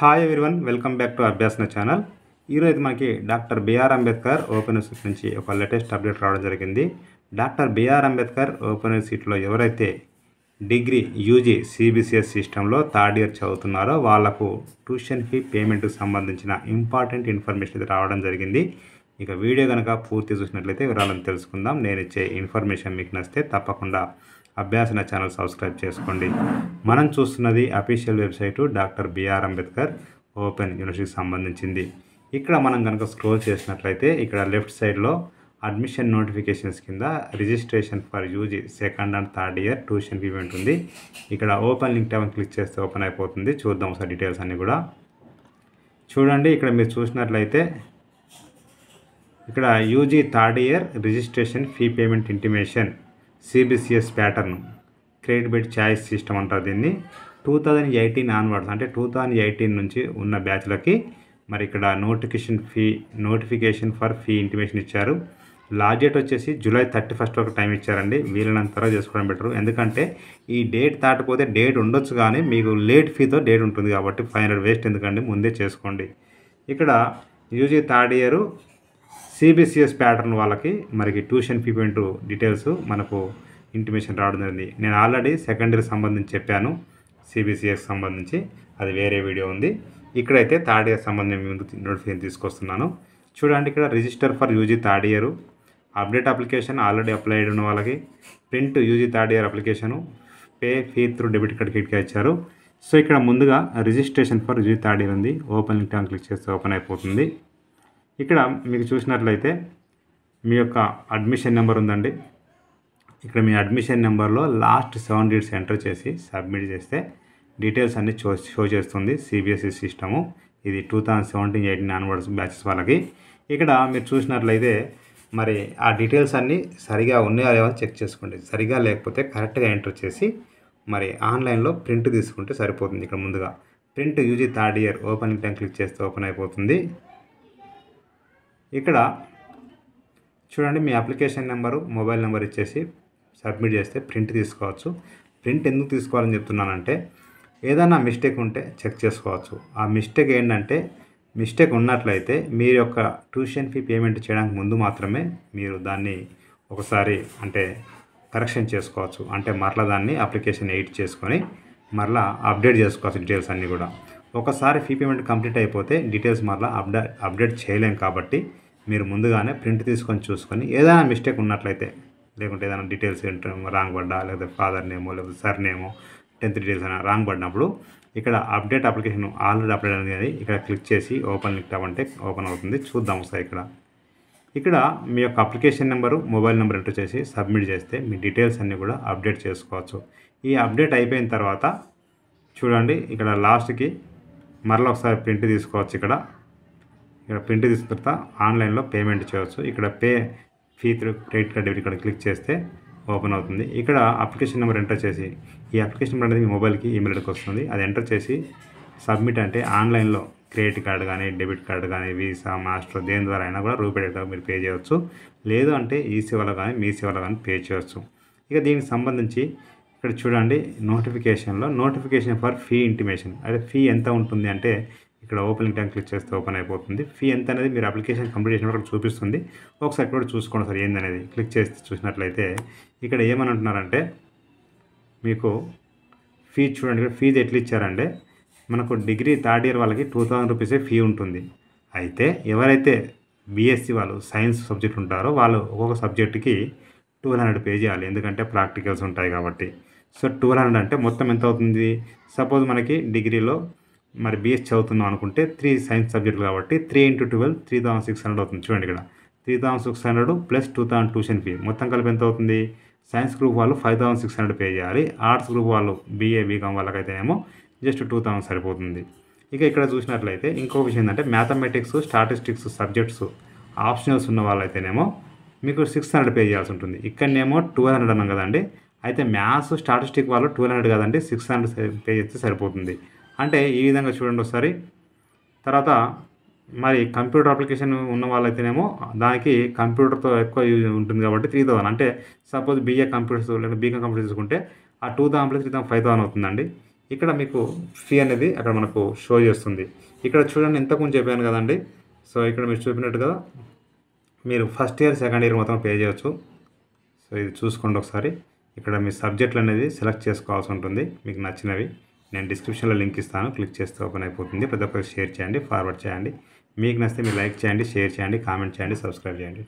Hi everyone welcome back to Abhyasana channel ఈరోజు మనకి doctor B R Ambedkar open seat నుంచి ఒక latest update రావడం జరిగింది. డాక్టర్ బిఆర్ అంబేద్కర్ ఓపెన్ సీట్లో ఎవరైతే డిగ్రీ యూజీ సిబిసిఎస్ సిస్టంలో థర్డ్ ఇయర్ చదువుతున్నారో వాళ్ళకు ట్యూషన్ ఫీ పేమెంట్కి సంబంధించిన ఇంపార్టెంట్ ఇన్ఫర్మేషన్ అయితే రావడం జరిగింది. ఇక వీడియో కనుక పూర్తి చూసినట్లయితే వివరాలను తెలుసుకుందాం. నేను ఇచ్చే ఇన్ఫర్మేషన్ మీకు నచ్చితే తప్పకుండా అభ్యాసన ఛానల్ సబ్స్క్రైబ్ చేసుకోండి. మనం చూస్తున్నది official website doctor B R Ambedkar open యూనివర్సిటీకి సంబంధించింది. ఇక్కడ మనం కనుక స్క్రోల్ చేసినట్లయితే ఇక్కడ లెఫ్ట్ సైడ్లో అడ్మిషన్ నోటిఫికేషన్స్ కింద registration for UG second and third year tuition fee ఉంది ఇక్కడ ఓపెన్ లింక్ టైం క్లిక్ చేస్తే ఓపెన్ అయిపోతుంది. చూద్దాం ఒకసారి డీటెయిల్స్ అన్నీ కూడా. చూడండి ఇక్కడ మీరు చూసినట్లయితే ఇక్కడ UG third year registration fee payment intimation. CBCS pattern credit bed choice system అంటారు దీన్ని. టూ థౌజండ్ ఎయిటీన్ ఆన్వర్డ్స్ అంటే టూ థౌజండ్ ఎయిటీన్ నుంచి ఉన్న బ్యాచ్లకి మరి ఇక్కడ notification fee notification for fee intimation ఇచ్చారు. లాస్ట్ డేట్ వచ్చేసి జూలై థర్టీ ఫస్ట్ వరకు టైం ఇచ్చారండి. వీలైనంత త్వరగా చేసుకోవడం బెటరు ఎందుకంటే ఈ డేట్ దాటిపోతే డేట్ ఉండొచ్చు కానీ మీకు లేట్ ఫీతో డేట్ ఉంటుంది కాబట్టి ఫైవ్ హండ్రెడ్ వేస్ట్ ఎందుకండి? ముందే చేసుకోండి. ఇక్కడ UG third year CBCS pattern వాళ్ళకి మనకి ట్యూషన్ ఫీ పేమెంట్ డీటెయిల్స్ మనకు ఇంటిమేషన్ రావడం జరిగింది. నేను ఆల్రెడీ సెకండ్ ఇయర్ సంబంధించి చెప్పాను. సిబిసిఎస్ సంబంధించి. అది వేరే వీడియో ఉంది. ఇక్కడైతే థర్డ్ ఇయర్ సంబంధించి ముందు నోటిఫికేషన్ తీసుకొస్తున్నాను. చూడండి ఇక్కడ register for UG third year update application already apply ఉన్న వాళ్ళకి. Print UG third year application pay fee through debit card కిట్గా ఇచ్చారు. సో ఇక్కడ ముందుగా registration for UG third year ఉంది. ఓపెన్ లింక్ క్లిక్ చేస్తే ఓపెన్ అయిపోతుంది. ఇక్కడ మీకు చూసినట్లయితే మీ యొక్క అడ్మిషన్ నెంబర్ ఉందండి. ఇక్కడ మీ అడ్మిషన్ నెంబర్లో లాస్ట్ సెవెన్ డేట్స్ ఎంటర్ చేసి సబ్మిట్ చేస్తే డీటెయిల్స్ అన్ని షో షో చేస్తుంది సిబిఎస్ఈ సిస్టము. ఇది two thousand seventeen eighteen onwards batches వాళ్ళకి. ఇక్కడ మీరు చూసినట్లయితే మరి ఆ డీటెయిల్స్ అన్నీ సరిగా ఉన్నాయా లేవో చెక్ చేసుకోండి. సరిగా లేకపోతే కరెక్ట్గా ఎంటర్ చేసి మరి ఆన్లైన్లో ప్రింట్ తీసుకుంటే సరిపోతుంది ఇక్కడ ముందుగా. Print UG third year open time click చేస్తే ఓపెన్ అయిపోతుంది. ఇక్కడ చూడండి మీ అప్లికేషన్ నెంబరు మొబైల్ నెంబర్ ఇచ్చేసి సబ్మిట్ చేస్తే ప్రింట్ తీసుకోవచ్చు. ప్రింట్ ఎందుకు తీసుకోవాలని చెప్తున్నానంటే ఏదైనా మిస్టేక్ ఉంటే చెక్ చేసుకోవచ్చు. ఆ మిస్టేక్ ఏంటంటే మిస్టేక్ ఉన్నట్లయితే మీ యొక్క ట్యూషన్ ఫీ పేమెంట్ చేయడానికి ముందు మాత్రమే మీరు దాన్ని ఒకసారి అంటే కరెక్షన్ చేసుకోవచ్చు. అంటే మరలా దాన్ని అప్లికేషన్ ఎయిట్ చేసుకొని మరలా అప్డేట్ చేసుకోవచ్చు డీటెయిల్స్ అన్నీ కూడా. ఒకసారి ఫీ పేమెంట్ కంప్లీట్ అయిపోతే డీటెయిల్స్ మరలా అప్డే అప్డేట్ చేయలేం కాబట్టి మీరు ముందుగానే ప్రింట్ తీసుకొని చూసుకొని ఏదైనా మిస్టేక్ ఉన్నట్లయితే లేకుంటే ఏదైనా డీటెయిల్స్ రాంగ్ పడ్డా లేకపోతే ఫాదర్ నేమో లేకపోతే సర్ నేమో టెన్త్ డీటెయిల్స్ అయినా రాంగ్ పడినప్పుడు ఇక్కడ అప్డేట్ అప్లికేషన్ ఆల్రెడీ అప్డేట్ అనేది ఇక్కడ క్లిక్ చేసి ఓపెన్ లింక్ అంటే ఓపెన్ అవుతుంది. చూద్దాం ఒకసారి ఇక్కడ. ఇక్కడ మీ యొక్క application number mobile number enter చేసి సబ్మిట్ చేస్తే మీ డీటెయిల్స్ అన్నీ కూడా అప్డేట్ చేసుకోవచ్చు. ఈ అప్డేట్ అయిపోయిన తర్వాత చూడండి ఇక్కడ లాస్ట్కి మరలా ఒకసారి ప్రింట్ తీసుకోవచ్చు ఇక్కడ. ఇక్కడ ప్రింట్ తీసుకున్న తర్వాత ఆన్లైన్లో పేమెంట్ చేయవచ్చు. ఇక్కడ pay fee through credit card debit click చేస్తే ఓపెన్ అవుతుంది. ఇక్కడ అప్లికేషన్ నెంబర్ ఎంటర్ చేసి ఈ అప్లికేషన్ నెంబర్ అనేది మీ మొబైల్కి ఈమెయిల్ వస్తుంది. అది ఎంటర్ చేసి సబ్మిట్ అంటే ఆన్లైన్లో క్రెడిట్ కార్డు కానీ డెబిట్ కార్డ్ కానీ వీసా మాస్టర్ దేని ద్వారా అయినా కూడా రూపే డేటా మీరు పే చేయవచ్చు. లేదు అంటే ఈ సేవలో కానీ మీ సేవలో కానీ పే చేయవచ్చు. ఇక దీనికి సంబంధించి ఇక్కడ చూడండి నోటిఫికేషన్లో నోటిఫికేషన్ ఫర్ ఫీ ఇంటిమేషన్. అదే ఫీ ఎంత ఉంటుంది అంటే ఇక్కడ ఓపెన్ టైం క్లిక్ చేస్తే ఓపెన్ అయిపోతుంది. ఫీ ఎంత అనేది మీరు అప్లికేషన్ కంప్లీట్ చేసినప్పుడు చూపిస్తుంది. ఒకసారి కూడా చూసుకోండి సార్ ఏందనేది. క్లిక్ చేసి చూసినట్లయితే ఇక్కడ ఏమని అంటున్నారంటే మీకు ఫీ చూడండి ఇక్కడ ఫీజు ఎట్లా ఇచ్చారంటే మనకు డిగ్రీ థర్డ్ ఇయర్ వాళ్ళకి టూ థౌజండ్ రూపీసే ఫీ ఉంటుంది. అయితే ఎవరైతే బీఎస్సీ వాళ్ళు సైన్స్ సబ్జెక్ట్ ఉంటారో వాళ్ళు ఒక్కొక్క సబ్జెక్టుకి టూ హండ్రెడ్ పే చేయాలి. ఎందుకంటే ప్రాక్టికల్స్ ఉంటాయి కాబట్టి. సో టూ హండ్రెడ్ అంటే మొత్తం ఎంత అవుతుంది? సపోజ్ మనకి డిగ్రీలో మరి బీఎస్ చదువుతున్నాం అనుకుంటే త్రీ సైన్స్ సబ్జెక్టులు కాబట్టి three into twelve three thousand six hundred అవుతుంది. చూడండి ఇక్కడ. Three thousand six hundred plus two thousand tuition fee మొత్తం కలిపి ఎంత అవుతుంది? సైన్స్ గ్రూప్ వాళ్ళు five thousand six hundred pay చేయాలి. ఆర్ట్స్ గ్రూప్ వాళ్ళు బీఏ బీకామ్ వాళ్ళకైతేనేమో జస్ట్ టూ థౌసండ్ సరిపోతుంది. ఇక ఇక్కడ చూసినట్లయితే ఇంకో విషయం ఏంటంటే మ్యాథమెటిక్స్ స్టాటిస్టిక్స్ సబ్జెక్ట్స్ ఆప్షనల్స్ ఉన్న వాళ్ళైతేనేమో మీకు సిక్స్ హండ్రెడ్ పే చేయాల్సి ఉంటుంది. ఇక్కడనేమో టూ హండ్రెడ్ అన్నాం కదండి. అయితే మ్యాథ్స్ స్టాటిస్టిక్ వాళ్ళు టూ హండ్రెడ్ కదండి సిక్స్ హండ్రెడ్ పే చేస్తే సరిపోతుంది. అంటే ఈ విధంగా చూడండి ఒకసారి. తర్వాత మరి కంప్యూటర్ అప్లికేషన్ ఉన్న వాళ్ళైతేనేమో దానికి కంప్యూటర్తో ఎక్కువ యూజ్ ఉంటుంది కాబట్టి త్రీ థౌసండ్ అంటే సపోజ్ బీఏ కంప్యూటర్స్ లేదా బీకామ్ కంప్యూటర్స్ తీసుకుంటే ఆ two thousand plus three thousand five thousand అవుతుందండి. ఇక్కడ మీకు ఫీ అనేది అక్కడ మనకు షో చేస్తుంది. ఇక్కడ చూడండి ఇంతకుముందు చెప్పాను కదండి. సో ఇక్కడ మీరు చూపినట్టుగా మీరు ఫస్ట్ ఇయర్ సెకండ్ ఇయర్ మొత్తం పే చేయొచ్చు. సో ఇది చూసుకోండి ఒకసారి. ఇక్కడ మీ సబ్జెక్టులు అనేది సెలెక్ట్ చేసుకోవాల్సి ఉంటుంది. మీకు నచ్చినవి నేను డిస్క్రిప్షన్లో లింక్ ఇస్తాను. క్లిక్ చేస్తే ఓపెన్ అయిపోతుంది. ప్రతి ఒక్కరికి షేర్ చేయండి ఫార్వర్డ్ చేయండి. మీకు నచ్చితే మీరు లైక్ చేయండి షేర్ చేయండి కామెంట్ చేయండి సబ్స్క్రైబ్ చేయండి.